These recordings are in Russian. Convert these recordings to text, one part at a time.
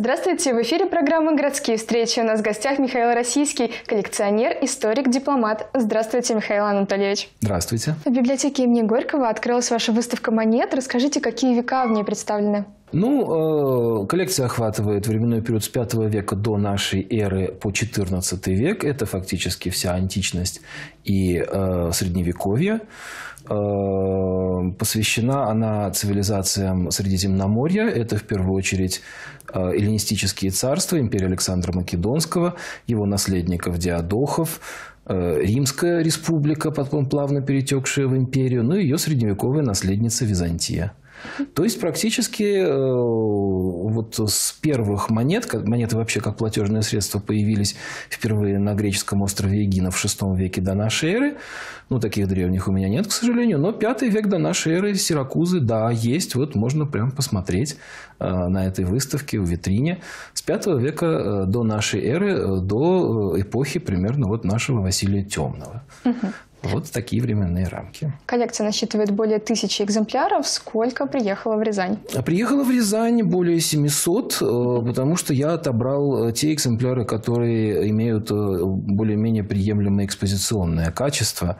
Здравствуйте! В эфире программы «Городские встречи». У нас в гостях Михаил Российский, коллекционер, историк, дипломат. Здравствуйте, Михаил Анатольевич. Здравствуйте. В библиотеке имени Горького открылась ваша выставка монет. Расскажите, какие века в ней представлены? Ну, э, коллекция охватывает временной период с V века до нашей эры по XIV век. Это фактически вся античность и э, средневековье. Э, посвящена она цивилизациям Средиземноморья. Это в первую очередь э, эллинистические царства, империя Александра Македонского, его наследников Диадохов, э, Римская республика, потом плавно перетекшая в империю, ну и ее средневековая наследница Византия. То есть практически э, вот с первых монет, монеты вообще как платежное средство появились впервые на греческом острове Эгина в VI веке до нашей эры. Ну, таких древних у меня нет, к сожалению. Но пятый век до нашей эры Сиракузы, да, есть. Вот можно прям посмотреть э, на этой выставке в витрине. С пятого века э, до нашей эры, до эпохи примерно вот нашего Василия Темного. Угу. Вот такие временные рамки. Коллекция насчитывает более тысячи экземпляров. Сколько приехало в Рязань? А приехало в Рязань более 700, э, потому что я отобрал э, те экземпляры, которые имеют э, более-менее приемлемое экспозиционное качество.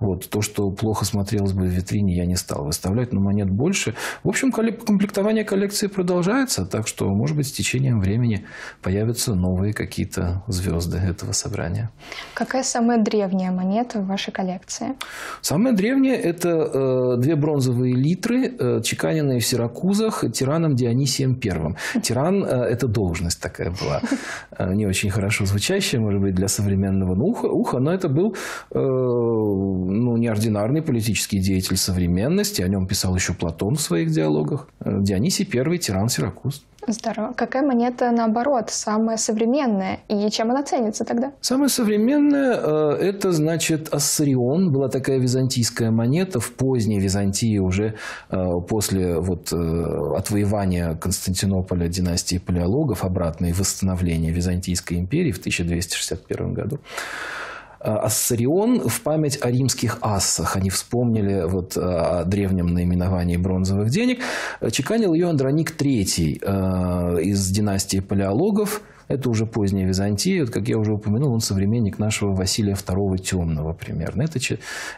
Вот. То, что плохо смотрелось бы в витрине, я не стал выставлять, но монет больше. В общем, комплектование коллекции продолжается, так что, может быть, с течением времени появятся новые какие-то звезды этого собрания. Какая самая древняя монета в вашей коллекции? Самая древняя – это э, две бронзовые литры, э, чеканенные в Сиракузах тираном Дионисием I. Тиран э, – это должность такая была, не очень хорошо звучащая, может быть, для современного уха, уха но это был э, ну, неординарный политический деятель современности. О нем писал еще Платон в своих диалогах. Э, Дионисий I, тиран Сиракуз. Здорово. Какая монета, наоборот, самая современная? И чем она ценится тогда? Самая современная э, – это, значит, Ассарион. Была такая византийская монета в поздней Византии уже э, после вот, отвоевания Константинополя династии Палеологов обратно и восстановления Византийской империи в 1261 году. Э, Ассарион в память о римских ассах. Они вспомнили вот э, о древнем наименовании бронзовых денег. Чеканил ее Андроник III э, из династии палеологов. Это уже поздняя Византия. Вот, как я уже упомянул, он современник нашего Василия II Темного примерно. Это,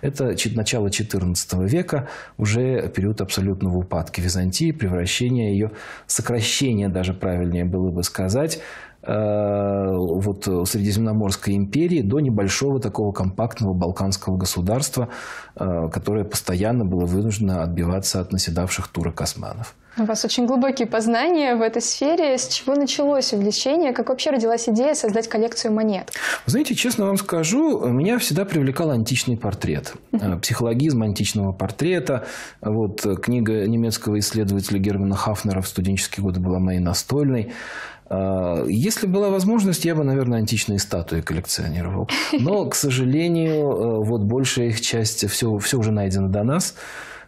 это начало XIV века, уже период абсолютного упадка Византии, превращения ее, сокращения даже правильнее было бы сказать, вот Средиземноморской империи до небольшого такого компактного балканского государства, э, которое постоянно было вынуждено отбиваться от наседавших турок-османов. У вас очень глубокие познания в этой сфере. С чего началось увлечение? Как вообще родилась идея создать коллекцию монет? знаете, честно вам скажу, меня всегда привлекал античный портрет. Uh-huh. Психологизм античного портрета. Вот, книга немецкого исследователя Германа Хафнера в студенческие годы была моей настольной. А, если была возможность, я бы, наверное, античные статуи коллекционировал. Но, к сожалению, э, вот большая их часть, все, все уже найдено до нас.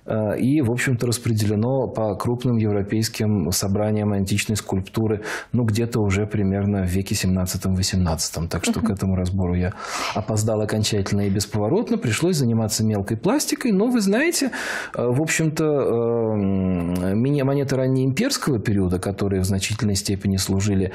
Э, и, в общем-то, распределено по крупным европейским собраниям античной скульптуры, ну, где-то уже примерно в веке 17-18. Так что к этому разбору я опоздал окончательно и бесповоротно. Пришлось заниматься мелкой пластикой. Но, вы знаете, э, в общем-то, э, монеты раннеимперского периода, которые в значительной степени служили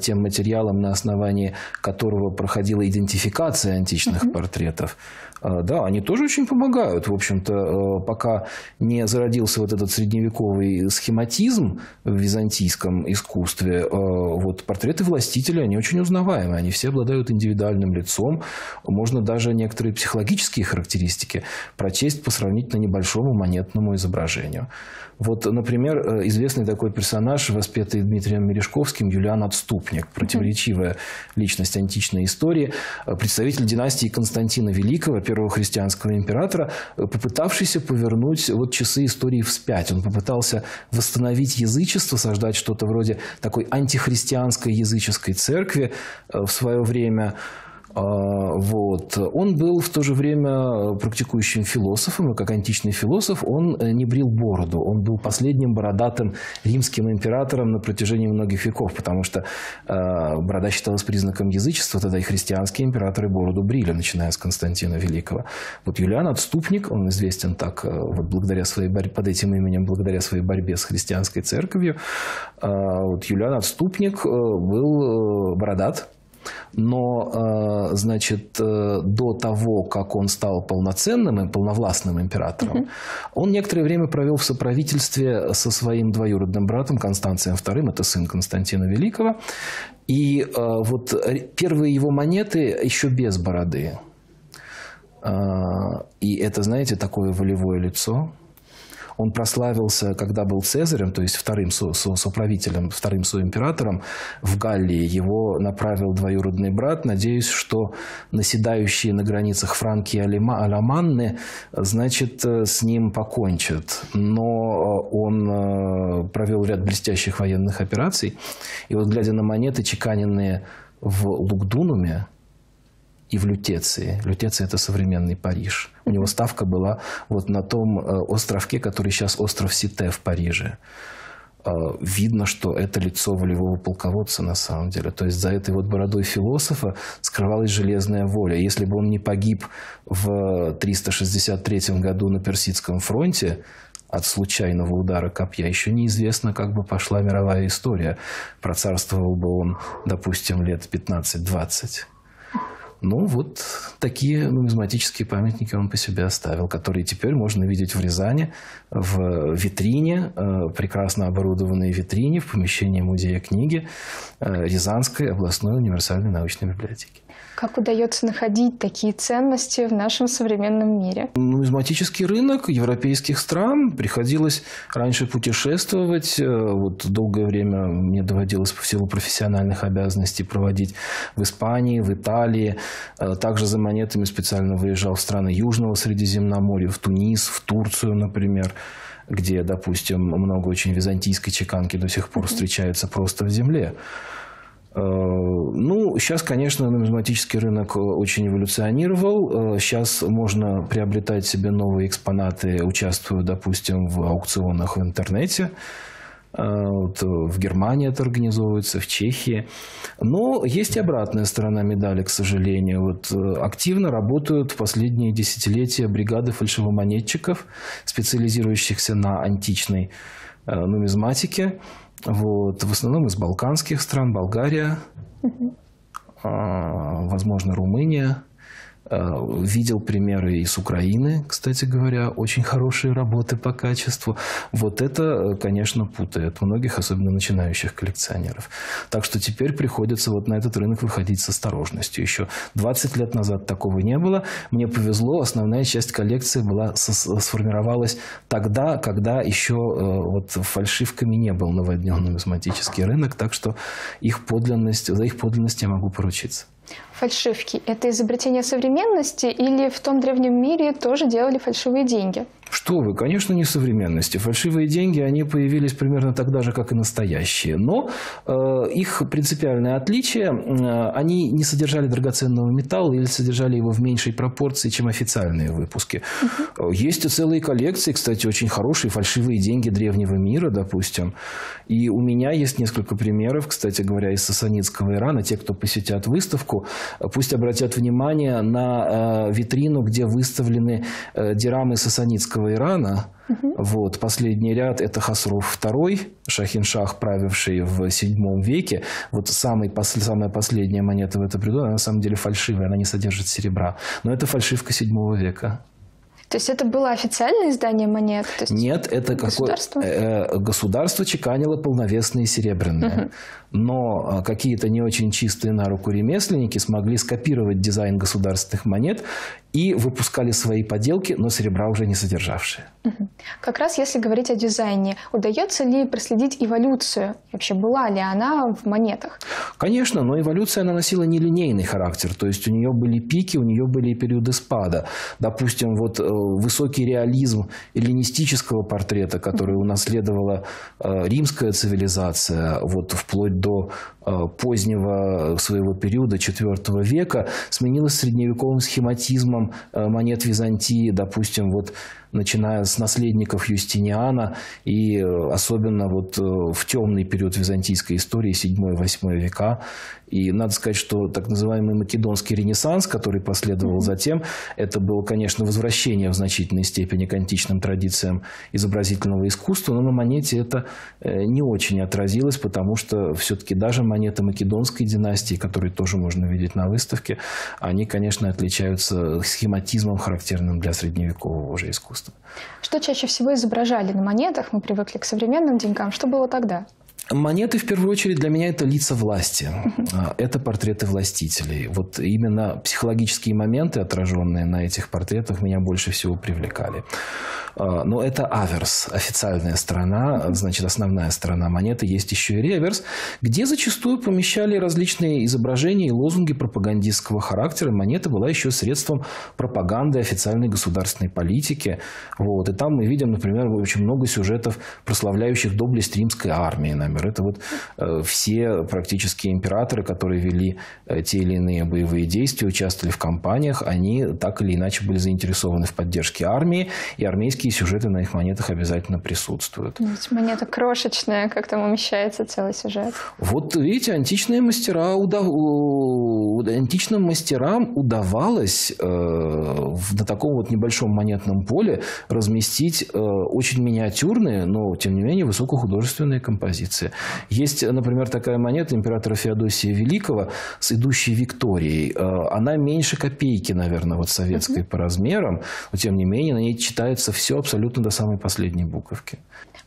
тем материалом, на основании которого проходила идентификация античных портретов, да, они тоже очень помогают. В общем-то, пока не зародился вот этот средневековый схематизм в византийском искусстве, э, вот портреты властителя, они очень узнаваемы, они все обладают индивидуальным лицом, можно даже некоторые психологические характеристики прочесть по сравнительно небольшому монетному изображению. Вот, например, э, известный такой персонаж, воспетый Дмитрием Мережковским, Юлиан Отступник, противоречивая личность античной истории, э, представитель династии Константина Великого, первого христианского императора, попытавшийся повернуть вот часы истории вспять. Он попытался восстановить язычество, создать что-то вроде такой антихристианской языческой церкви э, в свое время. Вот. Он был в то же время практикующим философом, и как античный философ он не брил бороду. Он был последним бородатым римским императором на протяжении многих веков, потому что борода считалась признаком язычества, тогда и христианские императоры бороду брили, начиная с Константина Великого. Вот Юлиан Отступник, он известен так вот благодаря своей борьбе, под этим именем, благодаря своей борьбе с христианской церковью. Вот Юлиан Отступник был бородат, но, значит, до того, как он стал полноценным и полновластным императором, угу. он некоторое время провел в соправительстве со своим двоюродным братом Констанцием II, это сын Константина Великого. И вот первые его монеты еще без бороды. И это, знаете, такое волевое лицо – он прославился, когда был Цезарем, то есть вторым со, со, соправителем, вторым соимператором в Галлии. Его направил двоюродный брат, надеюсь, что наседающие на границах Франки и Аламанны, значит, э, с ним покончат. Но э, он э, провел ряд блестящих военных операций. И вот, глядя на монеты, чеканенные в Лукдунуме, и в Лютеции. Лютеция – это современный Париж. У него ставка была вот на том э, островке, который сейчас остров Сите в Париже. Э, видно, что это лицо волевого полководца на самом деле. То есть за этой вот бородой философа скрывалась железная воля. Если бы он не погиб в 363 году на Персидском фронте, от случайного удара копья, еще неизвестно, как бы пошла мировая история. Процарствовал бы он, допустим, лет 15-20. Ну, вот такие нумизматические памятники он по себе оставил, которые теперь можно видеть в Рязани, в витрине, э, прекрасно оборудованной витрине в помещении музея книги э, Рязанской областной универсальной научной библиотеки. Как удается находить такие ценности в нашем современном мире? Нумизматический рынок европейских стран. Приходилось раньше путешествовать. Э, вот долгое время мне доводилось по силу профессиональных обязанностей проводить в Испании, в Италии. Э, также за монетами специально выезжал в страны Южного Средиземноморья, в Тунис, в Турцию, например где, допустим, много очень византийской чеканки до сих пор встречается просто в земле. Э, ну, сейчас, конечно, нумизматический рынок очень эволюционировал. Сейчас э, можно приобретать себе новые экспонаты, участвуя, допустим, в аукционах в интернете. Э, вот в Германии это организовывается, в Чехии. Но есть и обратная сторона медали, к сожалению. Вот активно работают в последние десятилетия бригады фальшивомонетчиков, специализирующихся на античной нумизматике. Вот, в основном из балканских стран, Болгария, угу. возможно, Румыния. Э, видел примеры из Украины, кстати говоря, очень хорошие работы по качеству. Вот это, э, конечно, путает многих, особенно начинающих коллекционеров. Так что теперь приходится вот на этот рынок выходить с осторожностью. Еще 20 лет назад такого не было. Мне повезло, основная часть коллекции была сформировалась тогда, когда еще э, вот фальшивками не был наводнен нумизматический рынок, так что их подлинность, за их подлинность я могу поручиться. Фальшивки – это изобретение современности или в том древнем мире тоже делали фальшивые деньги? Что вы, конечно, не современности. Фальшивые деньги, они появились примерно тогда же, как и настоящие. Но э, их принципиальное отличие, э, они не содержали драгоценного металла или содержали его в меньшей пропорции, чем официальные выпуски. Угу. Есть и целые коллекции, кстати, очень хорошие фальшивые деньги древнего мира, допустим. И у меня есть несколько примеров, кстати говоря, из Сасанитского Ирана. Те, кто посетят выставку, пусть обратят внимание на э, витрину, где выставлены э, дирамы Сасанитского Ирана. Угу. Вот, последний ряд – это Хасруф II, Шахиншах, правивший в VII веке. Вот самый, самая последняя монета в это приду, она на самом деле фальшивая, она не содержит серебра. Но это фальшивка VII века. То есть это было официальное издание монет? То есть Нет, это государство? Какое... Э, государство чеканило полновесные серебряные. Угу. Но а, какие-то не очень чистые на руку ремесленники смогли скопировать дизайн государственных монет и выпускали свои поделки, но серебра уже не содержавшие. Как раз если говорить о дизайне, удается ли проследить эволюцию? Вообще была ли она в монетах? Конечно, но эволюция она носила нелинейный характер. То есть у нее были пики, у нее были периоды спада. Допустим, вот э, высокий реализм эллинистического портрета, который унаследовала э, римская цивилизация, вот вплоть до позднего своего периода IV века сменилась средневековым схематизмом монет Византии, допустим, вот начиная с наследников Юстиниана и особенно вот в темный период византийской истории 7-8 века. И надо сказать, что так называемый македонский ренессанс, который последовал затем, это было, конечно, возвращение в значительной степени к античным традициям изобразительного искусства, но на монете это не очень отразилось, потому что все-таки даже монеты македонской династии, которые тоже можно видеть на выставке, они, конечно, отличаются схематизмом, характерным для средневекового уже искусства. Что чаще всего изображали на монетах? Мы привыкли к современным деньгам. Что было тогда? Монеты, в первую очередь, для меня это лица власти. Это портреты властителей. Вот именно психологические моменты, отраженные на этих портретах, меня больше всего привлекали. Но это аверс, официальная сторона, значит, основная сторона монеты. Есть еще и реверс, где зачастую помещали различные изображения и лозунги пропагандистского характера. Монета была еще средством пропаганды официальной государственной политики. Вот. И там мы видим, например, очень много сюжетов, прославляющих доблесть римской армии, например. Это вот э, все практически императоры, которые вели э, те или иные боевые действия, участвовали в кампаниях, они так или иначе были заинтересованы в поддержке армии, и армейские сюжеты на их монетах обязательно присутствуют. Ведь монета крошечная, как там умещается целый сюжет. Вот видите, античные мастера удав... античным мастерам удавалось э, на таком вот небольшом монетном поле разместить э, очень миниатюрные, но тем не менее высокохудожественные композиции. Есть, например, такая монета императора Феодосия Великого с идущей Викторией. Э, она меньше копейки, наверное, вот советской mm-hmm. по размерам, но тем не менее на ней читается все абсолютно до самой последней буковки.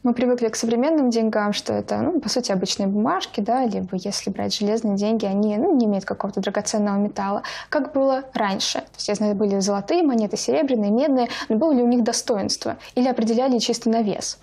Мы привыкли к современным деньгам, что это, ну, по сути, обычные бумажки, да, либо если брать железные деньги, они ну, не имеют какого-то драгоценного металла. Как было раньше? То есть, я знаю, были золотые монеты, серебряные, медные, но было ли у них достоинство? Или определяли чисто на вес?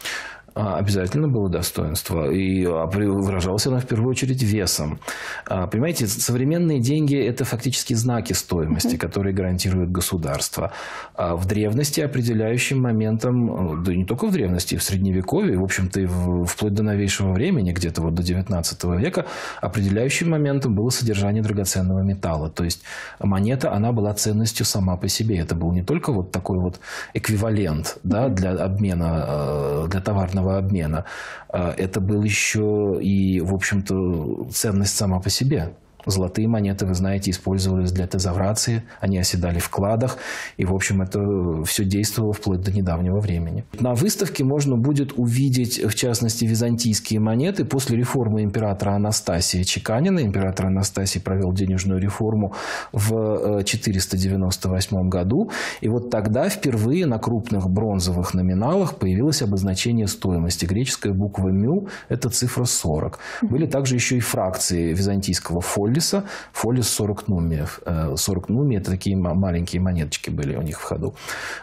А, обязательно было достоинство. И а, выражалось оно в первую очередь весом. А, понимаете, современные деньги – это фактически знаки стоимости, которые гарантирует государство. А в древности определяющим моментом, да не только в древности, в Средневековье, в общем-то, и вплоть до новейшего времени, где-то вот до 19 века, определяющим моментом было содержание драгоценного металла. То есть монета, она была ценностью сама по себе. Это был не только вот такой вот эквивалент да, для обмена, для товарного товарного обмена. А, это был еще и, в общем-то, ценность сама по себе. Золотые монеты, вы знаете, использовались для тезаврации, они оседали в кладах, и, в общем, это все действовало вплоть до недавнего времени. На выставке можно будет увидеть, в частности, византийские монеты после реформы императора Анастасия Чеканина. Император Анастасий провел денежную реформу в 498 э, году, и вот тогда впервые на крупных бронзовых номиналах появилось обозначение стоимости. Греческая буква «мю» – это цифра 40. Были также еще и фракции византийского фоль фоллиса. Фоллис 40 нумиев. 40 нумий – это такие маленькие монеточки были у них в ходу.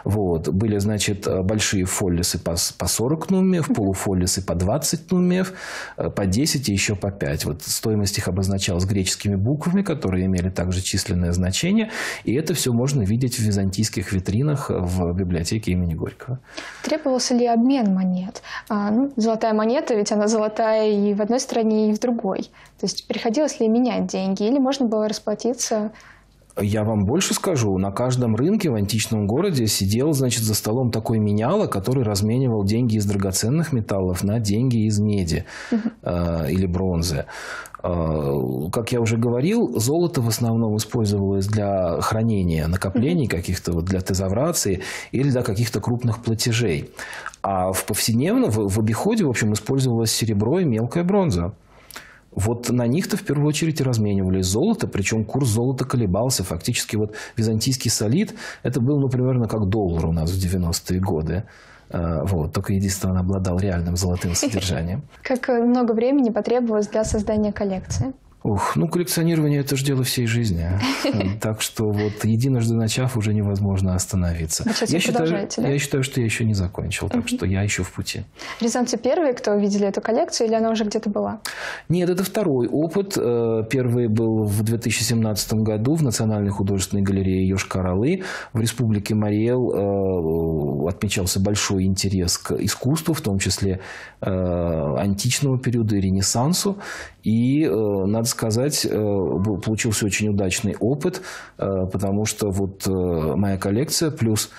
Вот. Были, значит, большие фоллисы по, по 40 нумиев, полуфоллисы по 20 нумиев, э, по 10 и еще по 5. Вот стоимость их обозначалась греческими буквами, которые имели также численное значение. И это все можно видеть в византийских витринах в библиотеке имени Горького. Требовался ли обмен монет? А, ну, золотая монета, ведь она золотая и в одной стране, и в другой. То есть приходилось ли менять деньги? Деньги, или можно было расплатиться я вам больше скажу, на каждом рынке в античном городе сидел, значит, за столом такой меняло, который разменивал деньги из драгоценных металлов на деньги из меди э, или бронзы. Э, как я уже говорил, золото в основном использовалось для хранения накоплений каких-то, вот для тезаврации или для каких-то крупных платежей. А в повседневном, в, в обиходе, в общем, использовалось серебро и мелкая бронза. Вот на них-то в первую очередь и разменивали золото, причем курс золота колебался. Фактически вот византийский солид, это был, ну, примерно как доллар у нас в 90-е годы. А, вот, только единственное, он обладал реальным золотым содержанием. Как много времени потребовалось для создания коллекции? Ух, ну коллекционирование это же дело всей жизни. Так что вот единожды начав, уже невозможно остановиться. я, считаю, да? я считаю, что я еще не закончил, так что я еще в пути. Рязанцы первые, кто видели эту коллекцию, или она уже где-то была? Нет, это второй опыт. Э, первый был в 2017 году в Национальной художественной галерее Йошкар-Олы. В Республике Мариэл э, отмечался большой интерес к искусству, в том числе э, античного периода и Ренессансу. И, надо сказать, получился очень удачный опыт, потому что вот моя коллекция плюс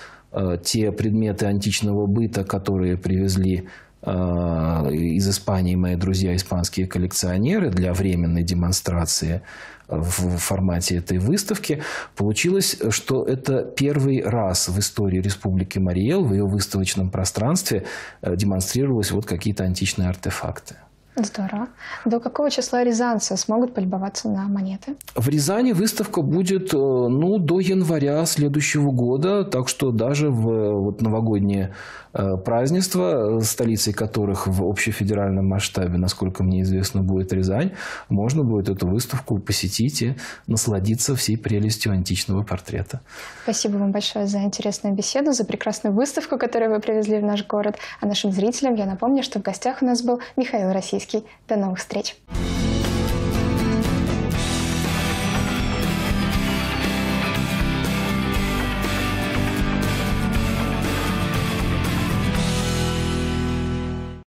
те предметы античного быта, которые привезли из Испании мои друзья испанские коллекционеры для временной демонстрации в формате этой выставки. Получилось, что это первый раз в истории Республики Мариэл в ее выставочном пространстве э, демонстрировались вот какие-то античные артефакты. Здорово. До какого числа рязанцы смогут полюбоваться на монеты? В Рязани выставка будет э, ну, до января следующего года, так что даже в вот, новогодние Э, празднества, столицей которых в общефедеральном масштабе, насколько мне известно, будет Рязань, можно будет эту выставку посетить и насладиться всей прелестью античного портрета. Спасибо вам большое за интересную беседу, за прекрасную выставку, которую вы привезли в наш город. А нашим зрителям я напомню, что в гостях у нас был Михаил Российский. До новых встреч!